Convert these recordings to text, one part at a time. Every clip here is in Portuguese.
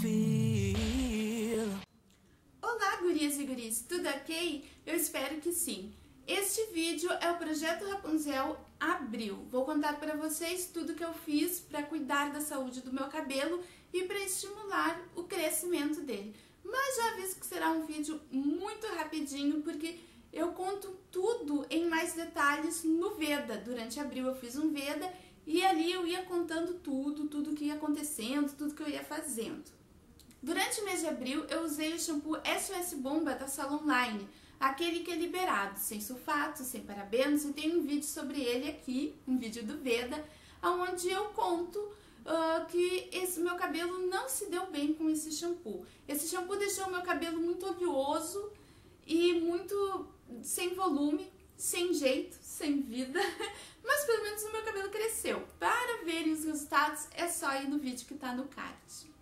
feel. Olá, gurias e guris, tudo ok? Eu espero que sim. Este vídeo é o Projeto Rapunzel Abril. Vou contar para vocês tudo que eu fiz para cuidar da saúde do meu cabelo e para estimular o crescimento dele. Mas já aviso que será um vídeo muito rapidinho, porque eu conto tudo em mais detalhes no Veda. Durante abril eu fiz um Veda e ali eu ia contando tudo, tudo que ia acontecendo, tudo que eu ia fazendo. Durante o mês de abril eu usei o shampoo SOS Bomba da Salon Line, aquele que é liberado, sem sulfato, sem parabenos, e tem um vídeo sobre ele aqui, um vídeo do Veda, onde eu conto uh, que esse meu cabelo não se deu bem com esse shampoo. Esse shampoo deixou meu cabelo muito oleoso e muito sem volume, sem jeito, sem vida, mas pelo menos o meu cabelo cresceu. Para verem os resultados é só ir no vídeo que está no card.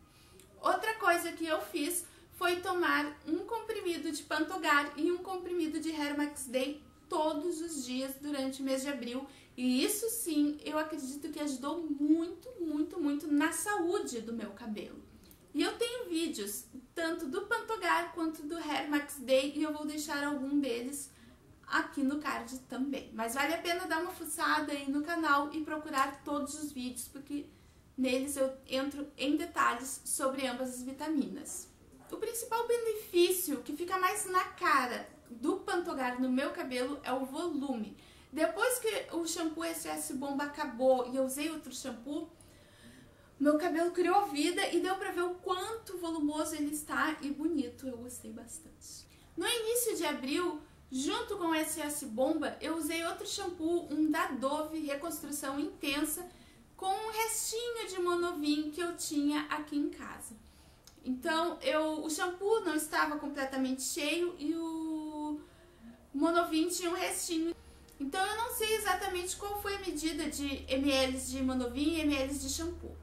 Outra coisa que eu fiz foi tomar um comprimido de Pantogar e um comprimido de Hair Max Day todos os dias durante o mês de abril. E isso sim, eu acredito que ajudou muito, muito, muito na saúde do meu cabelo. E eu tenho vídeos tanto do Pantogar quanto do Hair Max Day e eu vou deixar algum deles aqui no card também. Mas vale a pena dar uma fuçada aí no canal e procurar todos os vídeos, porque neles eu entro em detalhes sobre ambas as vitaminas. O principal benefício que fica mais na cara do Pantogar no meu cabelo é o volume. Depois que o shampoo SS Bomba acabou e eu usei outro shampoo, meu cabelo criou vida e deu pra ver o quanto volumoso ele está e bonito. Eu gostei bastante. No início de abril, junto com o SS Bomba, eu usei outro shampoo, um da Dove Reconstrução Intensa, com um restinho de Monovin que eu tinha aqui em casa. Então, eu, o shampoo não estava completamente cheio e o Monovin tinha um restinho. Então, eu não sei exatamente qual foi a medida de ml de Monovin e ml de shampoo.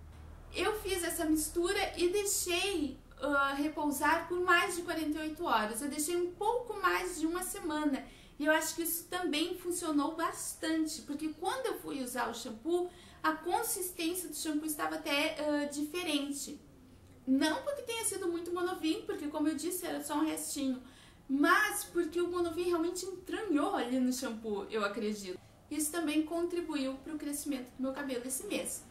Eu fiz essa mistura e deixei uh, repousar por mais de 48 horas. Eu deixei um pouco mais de uma semana. E eu acho que isso também funcionou bastante, porque quando eu fui usar o shampoo, a consistência do shampoo estava até uh, diferente. Não porque tenha sido muito monovim, porque como eu disse, era só um restinho, mas porque o monovim realmente entranhou ali no shampoo, eu acredito. Isso também contribuiu para o crescimento do meu cabelo esse mês.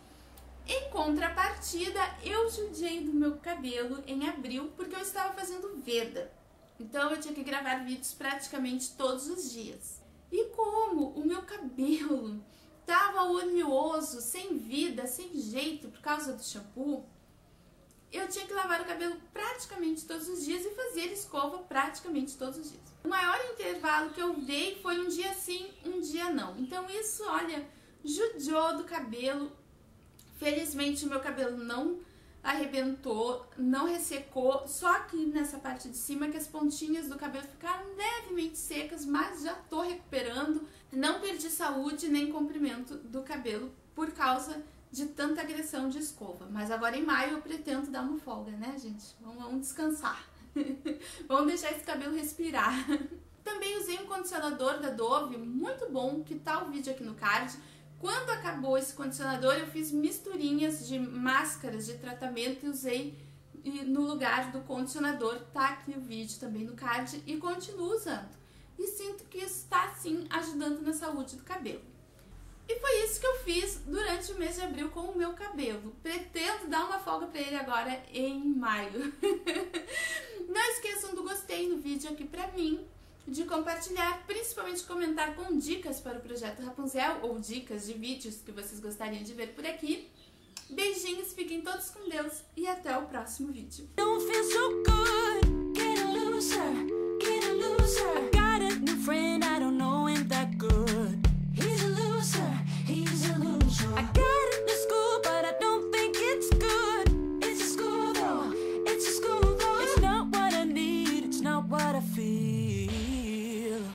Em contrapartida, eu judiei do meu cabelo em abril porque eu estava fazendo Veda. Então eu tinha que gravar vídeos praticamente todos os dias. E como o meu cabelo estava oleoso, sem vida, sem jeito por causa do shampoo, eu tinha que lavar o cabelo praticamente todos os dias e fazer escova praticamente todos os dias. O maior intervalo que eu dei foi um dia sim, um dia não. Então isso, olha, judiou do cabelo Felizmente o meu cabelo não arrebentou, não ressecou, só aqui nessa parte de cima que as pontinhas do cabelo ficaram levemente secas, mas já tô recuperando. Não perdi saúde nem comprimento do cabelo por causa de tanta agressão de escova. Mas agora em maio eu pretendo dar uma folga, né, gente? Vamos, vamos descansar. vamos deixar esse cabelo respirar. Também usei um condicionador da Dove, muito bom, que tá o vídeo aqui no card quando acabou esse condicionador, eu fiz misturinhas de máscaras de tratamento e usei no lugar do condicionador. Tá aqui o vídeo também no card e continuo usando. E sinto que está sim ajudando na saúde do cabelo. E foi isso que eu fiz durante o mês de abril com o meu cabelo. Pretendo dar uma folga para ele agora em maio. Não esqueçam do gostei no vídeo aqui pra mim de compartilhar, principalmente comentar com dicas para o projeto Rapunzel ou dicas de vídeos que vocês gostariam de ver por aqui. Beijinhos, fiquem todos com Deus e até o próximo vídeo.